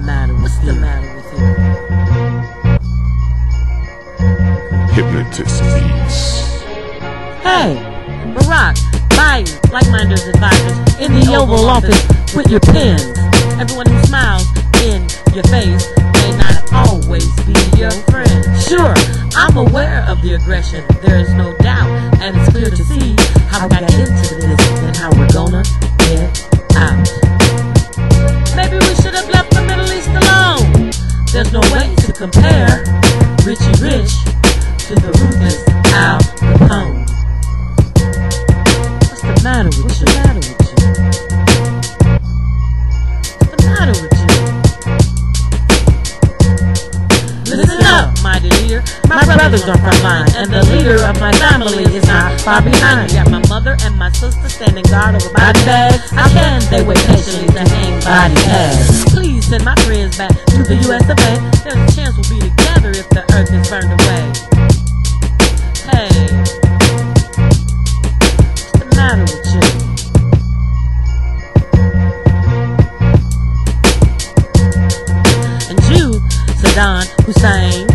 matter? What's the matter with you? Hypnotist Beats. Hey, Barack, Biden, like-minded advisors in the Oval Office with your pens. Everyone who smiles in your face may not always be your friend. Sure, I'm aware of the aggression, there is no doubt, and it's clear to see how we got into My brothers are front line, and the leader of my family is not far behind. Got my mother and my sister standing guard over body bags. How can they wait patiently to hang body tags? Please send my friends back to the US of A. There's a chance we'll be together if the earth is burned away. Hey, what's the matter with you? And you, Saddam Hussein,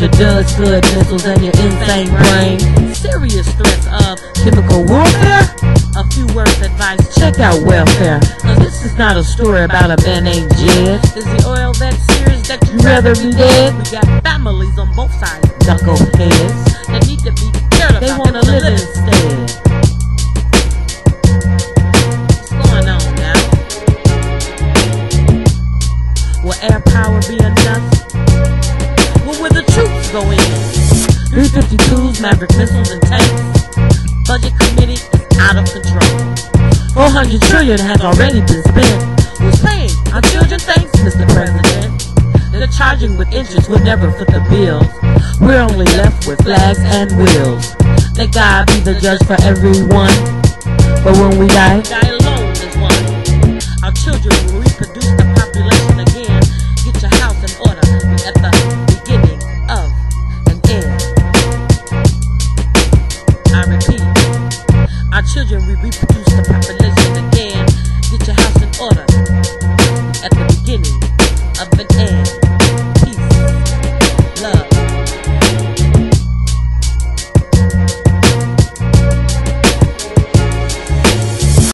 with your good missiles and your insane brain. Serious threats of chemical warfare. A few words of advice, check out welfare. Cause this is not a story about a man named Jed. Is the oil that serious that you'd rather be dead? We got families on both sides, knuckleheads, that need to be cared about. They wanna live instead. What's going on now? Will air power be enough? Go in? 352s, Maverick missiles, and tanks. Budget committee is out of control. 400 trillion has already been spent. Who's paying? Our children, thanks, Mr. President. They're charging with interest, we'll never foot the bills. We're only left with flags and wheels. Let God be the judge for everyone. But when we die, die alone is one. Our children will reproduce. children, we reproduce the population again. Get your house in order at the beginning of an end.